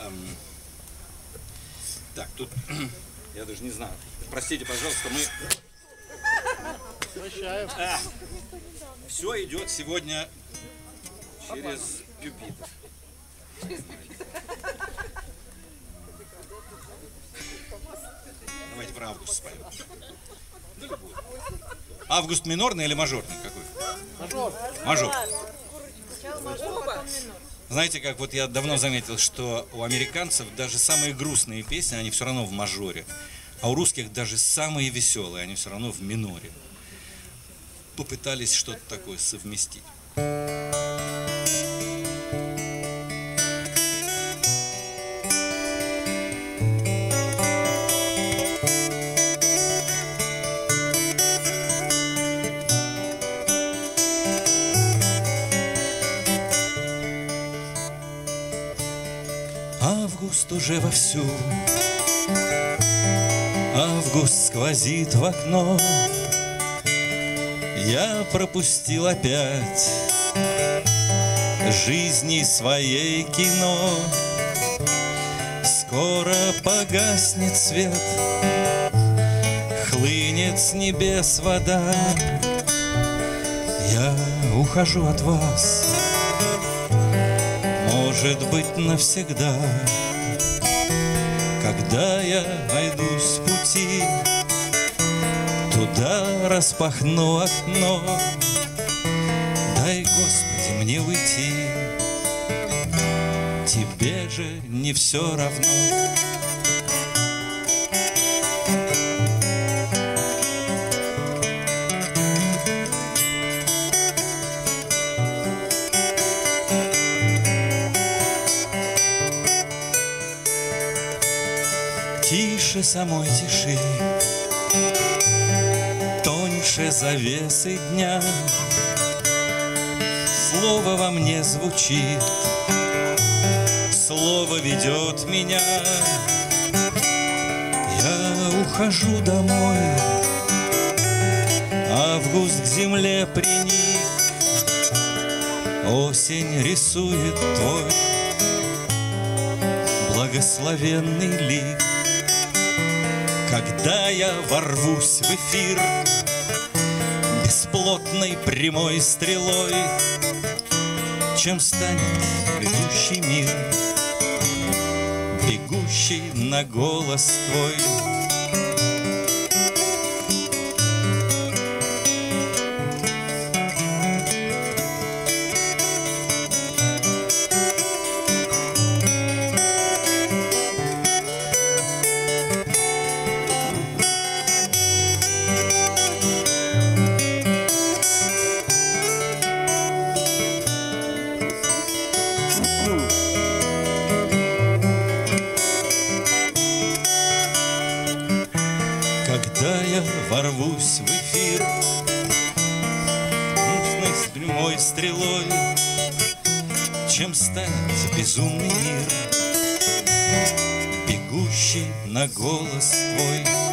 Ам, Так, тут я даже не знаю. Простите, пожалуйста, мы Прощаю. все идет сегодня через пюпитр. Давайте про август споем. Да. Август минорный или мажорный какой? Мажор. Мажор. Знаете, как вот я давно заметил, что у американцев даже самые грустные песни, они все равно в мажоре. А у русских даже самые веселые, они все равно в миноре. Попытались что-то такое совместить. Август уже вовсю. Август сквозит в окно. Я пропустил опять Жизни своей кино. Скоро погаснет свет Хлынет с небес вода. Я ухожу от вас может быть навсегда. Когда я найду с пути Туда распахну окно. Дай, Господи, мне уйти Тебе же не все равно Тише самой тиши. Тоньше завесы дня. Слово во мне звучит. Слово ведет меня. Я ухожу домой Август к земле приник. Осень рисует твой Благословенный лик когда я ворвусь в эфир Бесплотной прямой стрелой Чем станет грядущий мир Бегущий на голос твой Когда я ворвусь в эфир. Нужной с прямой стрелой Чем стать безумный мир? Бегущий на голос твой